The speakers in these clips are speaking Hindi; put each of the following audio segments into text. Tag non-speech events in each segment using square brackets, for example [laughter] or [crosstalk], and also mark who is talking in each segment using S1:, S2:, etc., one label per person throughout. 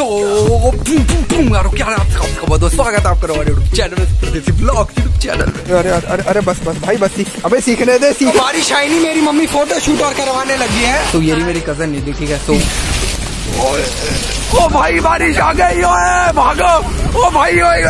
S1: सो यारो क्या आप आपका बहुत बहुत स्वागत है आपका हमारे यूट्यूब चैनल में ब्लॉग यूट्यूब चैनल में
S2: अरे अरे अरे बस बस भाई बस सीख अबे सीखने दे सीख
S1: हमारी शाइनी मेरी मम्मी फ़ोटो शूट और करवाने लगी है। तो ये मेरी कज़न निधि ठीक है तो ओ भाई बारिश आ गई भागो। ओ भाई ओए।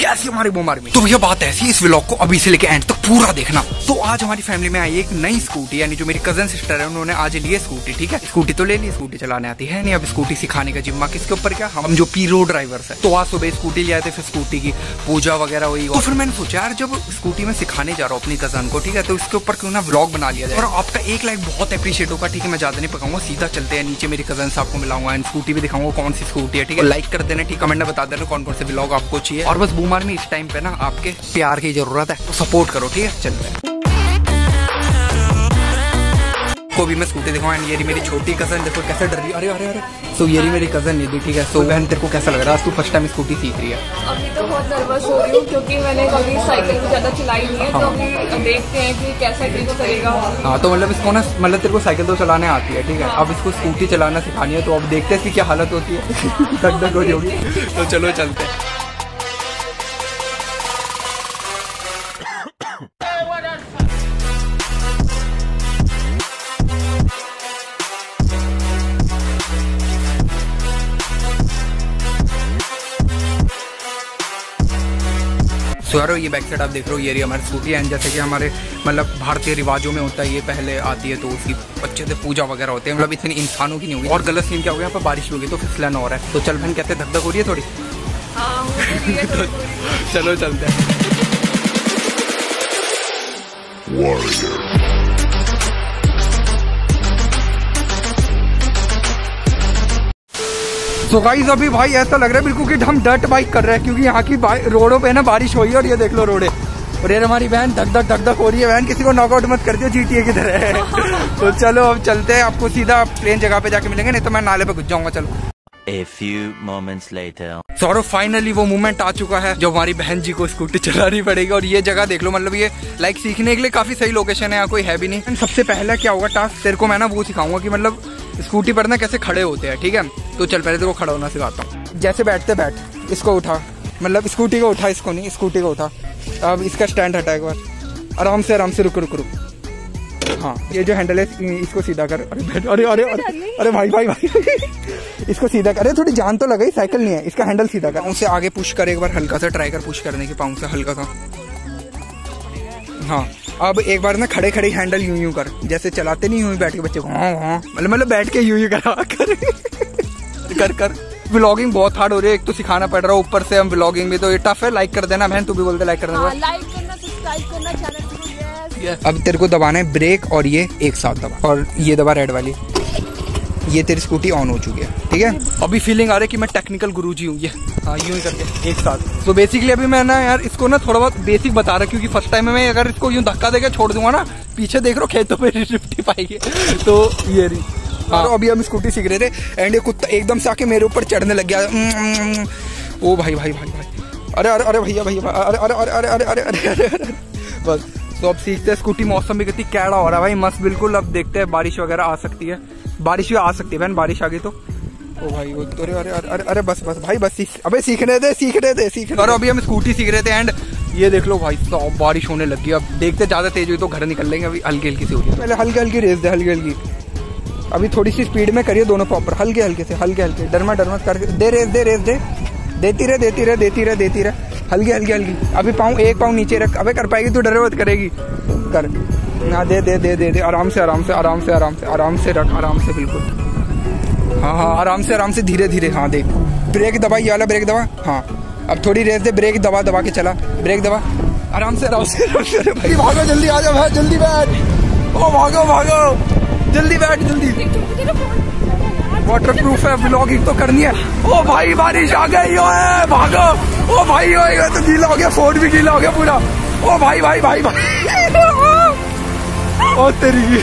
S1: कैसी हमारी बीमार में। तो ये बात ऐसी इस व्लॉग को अभी से लेके एंड तक पूरा देखना। तो आज हमारी फैमिली में आई एक नई स्कूटी यानी जो मेरी कज़न सिस्टर है उन्होंने आज ली है स्कूटी ठीक है? स्कूटी तो ले ली स्कूटी चलाने आती है नहीं अब स्कूटी सिखाने का जिम्मा किसके ऊपर क्या? हम जो पी रोड ड्राइवर है। तो आज सुबह स्कूटी ले आए थे फिर स्कूटी की पूजा वगैरह हुई। तो फिर मैंने सोचा यार जब स्कूटी में सिखाने जा रहा हूँ अपनी कज़न को ठीक है तो इसके ऊपर क्यों ना व्लॉग बना लिया जाए। और आपका एक लाइक बहुत अप्रिशिएट होगा ठीक है मैं ज़्यादा नहीं पकाऊँगा सीधा चलते हैं नीचे मेरी कज़न आपको मिलाऊँगा एंड स्कूटी भी दिखाऊँगा कौन सी स्कूटी है ठीक है? लाइक कर देना ठीक कमेंट में बता देना कौन कौन से ब्लॉग आपको चाहिए। और बस बूमार में इस टाइम पे ना आपके प्यार की ज़रूरत है तो सपोर्ट करो ठीक है? चलते को भी मैं स्कूटी दिखाऊँ एंड ये मेरी छोटी कज़न देखो कैसे डर रही अरे अरे अरे सो ये रही मेरी कज़न निधि ठीक है सो बहन तेरे को कैसा लग रहा है? तू फ़र्स्ट टाइम स्कूटी सीख रही है।
S3: अभी तो बहुत नर्वस हो रही हूँ क्योंकि मैंने कभी साइकिल भी ज़्यादा चलाई नहीं है तो अभी देखते हैं कि कैसा ड्रिल करेगा।
S1: हाँ तो मतलब इसको ना मतलब तेरे को साइकिल तो चलाने आती है ठीक है? अब इसको स्कूटी चलाना सिखानी है तो अब देखते हैं इसकी क्या हालत होती है। [laughs] हो होगी तो चलो चलते हैं। सो यारो ये बैक साइड आप देख रहे हो ये रही हमारी स्कूटी एंड जैसे कि हमारे मतलब भारतीय रिवाजों में होता है ये पहले आती है तो उसकी अच्छे से पूजा वगैरह होते हैं मतलब इतनी इंसानों की नहीं होगी। और गलत सीन क्या हो गया यहाँ पर बारिश होगी तो फिसलन हो रहा है। तो चल बहन कहते धक धक हो रही है थोड़ी?
S3: हाँ हो रही है थोड़ी थोड़ी। [laughs]
S1: चलो चलते हैं। तो गाइस अभी भाई ऐसा लग रहा है बिल्कुल कि हम डर्ट बाइक कर रहे हैं क्योंकि यहाँ की रोडों पे ना बारिश हुई है और ये देख लो रोडे। और ये हमारी बहन धक धक धक धक हो रही है। बहन किसी को नॉकआउट मत कर दियो जीटीए की तरह [laughs] तो चलो अब चलते हैं आपको सीधा प्लेन जगह पे जाके मिलेंगे नहीं तो मैं नाले पे घुस जाऊँगा चलो।
S4: A few moments later.
S1: Saurabh finally वो मोमेंट आ चुका है जो हमारी बहन जी को स्कूटी चलानी पड़ेगी। और ये जगह देख लो मतलब ये लाइक सीखने के लिए काफ़ी सही लोकेशन है यहाँ कोई है भी नहीं। सबसे पहले क्या होगा टास्क तेरे को मैं ना वो सिखाऊँगा कि मतलब स्कूटी पर ना कैसे खड़े होते हैं, ठीक है? तो चल, पहले को खड़ा होना सिखाता हूँ। जैसे बैठते बैठ, इसको उठा। मतलब स्कूटी को उठा, इसको नहीं, स्कूटी को उठा। अब इसका स्टैंड हटा एक बार। आराम से आराम से, रुक रुक रुक। हाँ ये जो हैंडल है इसको सीधा कर। अरे, बैठ- अरे अरे अरे अरे, भाई भाई भाई। इसको सीधा कर। अरे, थोड़ी जान तो लगे साइकिल नहीं है। इसका हैंडल सीधा कर। उसे आगे पुश कर एक बार, हल्का सा ट्राई कर पुश करने के, पाँव से हल्का सा। हाँ। अब एक बार ना खड़े खड़े हैंडल यूँ यूँ कर। जैसे चलाते नहीं हुई बैठ के बच्चे को हाँ हाँ। मतलब मतलब बैठ के यूँ यूँ करा कर। कर कर। ब्लॉगिंग बहुत हार्ड हो रही है एक तो सिखाना पड़ रहा है ऊपर से हम ब्लॉगिंग भी तो ये टफ है लाइक कर देना बहन तू भी बोलते लाइक करना।
S3: हाँ लाइक करना सब्सक्राइब करना चैनल yes।
S1: अब तेरे को दबाना है ब्रेक और ये एक साथ दबा। और ये दबा रेड वाली। ये तेरी स्कूटी ऑन हो चुकी है ठीक है? अभी फीलिंग आ रही है कि मैं टेक्निकल गुरु जी हूँ ये। हाँ यूँ ही करके एक साथ। तो बेसिकली अभी मैं ना यार इसको ना थोड़ा बहुत बेसिक बता रहा क्योंकि फ़र्स्ट टाइम में मैं अगर इसको यूँ धक्का देकर छोड़ दूँगा ना पीछे देख रहा हूँ खेतों पे [laughs] निपटी पाएगी तो ये रही। हाँ। अभी हम स्कूटी सीख रहे थे एंड ये कुत्ता एकदम से आके मेरे ऊपर चढ़ने लग गया। ओ भाई भाई भाई भाई। अरे अरे अरे भैया भैया अरे अरे अरे अरे अरे अरे अरे अरे अरे। बस तो अब सीखते हैं स्कूटी मौसम भी कितनी कैड़ा हो रहा है भाई। मस्त बिल्कुल अब देखते हैं बारिश वगैरह आ सकती है। बारिश भी आ सकती है बहन बारिश आ गई तो। ओ भाई वो तो अरे अरे अरे अरे बस बस भाई बस सीख अबे सीखने दे सीखने दे सीख और अभी हम स्कूटी सीख रहे थे एंड ये देख लो भाई साहब बारिश होने लगी अब देखते ज़्यादा तेज हुई तो घर निकल लेंगे अभी हल्की हल्की से हो रही है। पहले हल्की हल्की रेस दे हल्की हल्की। अभी थोड़ी सी स्पीड में करिए दोनों प्रॉपर हल्के हल्के से हल्के हल्के। डरमा डरमा कर दे रेस दे रेस दे। देती रहे देती रहे देती रहे देती रहे। हल्की हल्की हल्की। अभी पाँव एक पाँव नीचे रख अबे कर पाएगी तू डरे मत करेगी। कर। ना दे दे दे दे दे आराम से आराम से आराम से आराम से आराम से रख आराम से बिल्कुल हाँ हाँ आराम से आराम से धीरे धीरे हाँ देख ब्रेक दबा ये वाला ब्रेक दबा हाँ अब थोड़ी रेस दे ब्रेक दबा दबा के चला ब्रेक दबा आराम से आराम से आराम से भाई भागो जल्दी आ जा भाई जल्दी बैठ ओ भागो भागो जल्दी बैठ जल्दी वाटर प्रूफ है ब्लॉगिंग तो करनी है ओ भाई बारिश आ गई ओए भागो ओ भाई ओए ये तो गीला हो गया फ़ोन भी गीला हो गया पूरा ओ भाई भाई भाई भाई ओ तेरी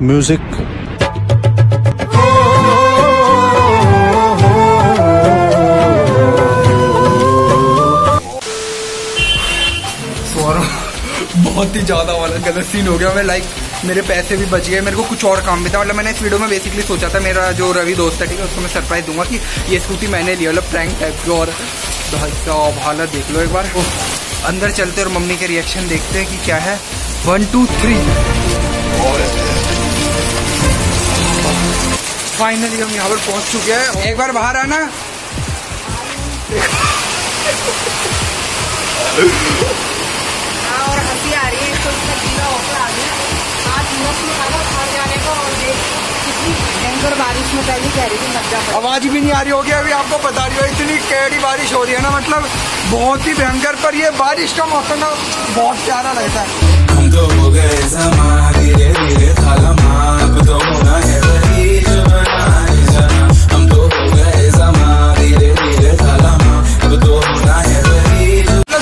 S4: Music.
S1: बहुत ही ज़्यादा वाला गलत सीन हो गया। मैं लाइक मेरे पैसे भी बच गए। मेरे को कुछ और काम भी था। मतलब मैंने इस वीडियो में बेसिकली सोचा था मेरा जो रवि दोस्त है ठीक है उसको मैं सरप्राइज़ दूँगा कि ये स्कूटी मैंने लिया। मतलब प्रैंक टाइप की। और भाई साहब हालत देख लो एक बार। अंदर चलते और मम्मी के रिएक्शन देखते हैं कि क्या है। वन टू थ्री फाइनली हम यहाँ पर पहुँच चुके हैं। एक बार बाहर आना।
S3: और हँसी आ रही है तो उसका पीला ऑफ़र आ गया। आज मस्त निकाला बाहर जाने का और देख कितनी भयंकर बारिश में पहले कह रही थी मत
S1: आवाज़ भी नहीं आ रही होगी अभी आपको बता रही हो इतनी कैडी बारिश हो रही है ना मतलब बहुत ही भयंकर। पर ये बारिश का मौसम ना बहुत प्यारा रहता है।
S5: गए धीरे धीरे हम गए धीरे धीरे है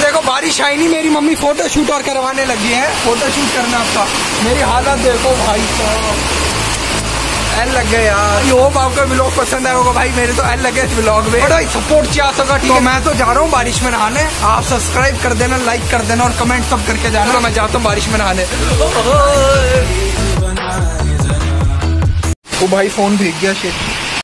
S1: देखो बारिश मेरी मम्मी फ़ोटो शूट और करवाने लगी है। फ़ोटो शूट करना आपका। मेरी हालत देखो भाई साहब। एल लग गए यार। होप आपको ब्लॉग पसंद आया होगा। भाई मेरे तो हर लग गए इस ब्लॉग में। बड़ा सपोर्ट किया आप ठीक है। मैं तो जा रहा हूँ बारिश में नहाने। आप सब्सक्राइब कर देना लाइक कर देना और कमेंट सब करके जाना। मैं जाता हूँ बारिश में नहाने। वो भाई फ़ोन भीग गया शेट